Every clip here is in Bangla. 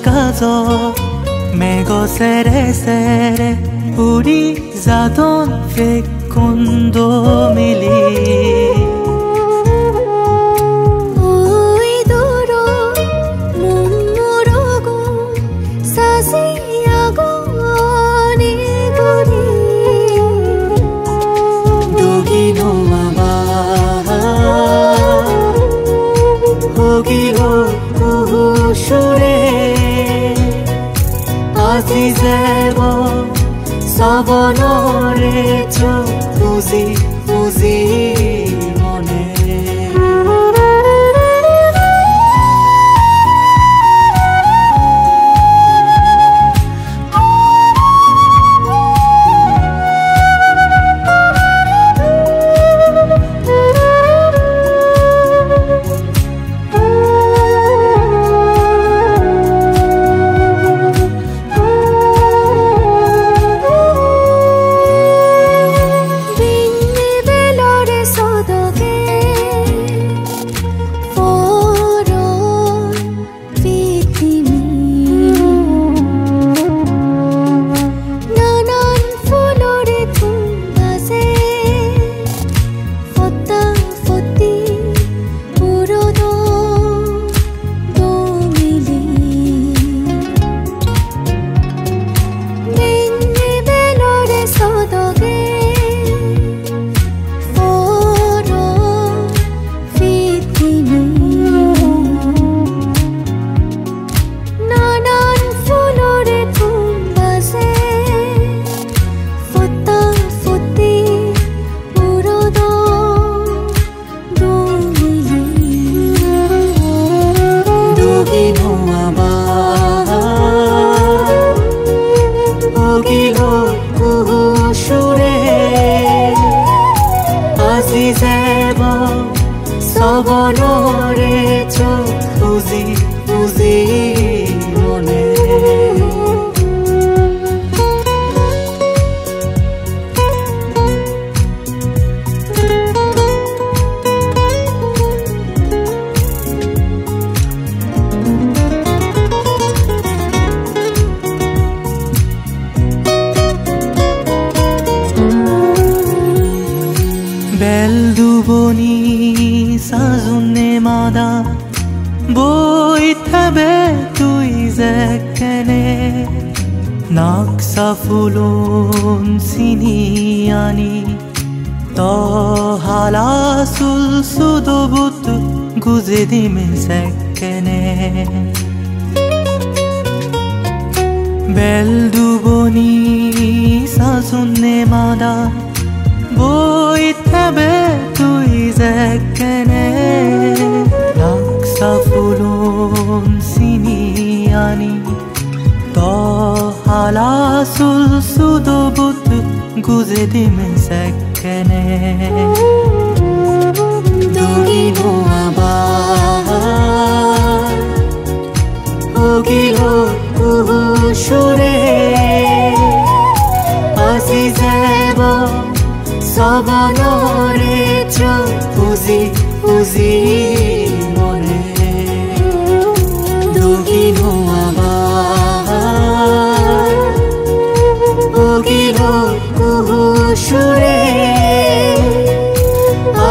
나서 메고 세레세레 우리 자돈 페콘도 밀리 عزیز ما سابانار تو خوزی خوزی ভুগিল সুরে আজি যাব সবর dünyada Boy tabe tuy zekkele Nak safulun sini yani To hala sul sudobut guzedim sekkene Belduboni sasunne mada Boy tabe tuy zekkene নাকসা ফুলুন সিনিয়ানি তহালা সুল সুদবুত গুজে দিমে সেকেনে। আবার ওগিলো কুহুসুরে আজিজেব সবনরে চো, উজি উজি।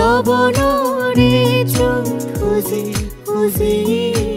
সবনরে চোখ খুঁজি খুঁজি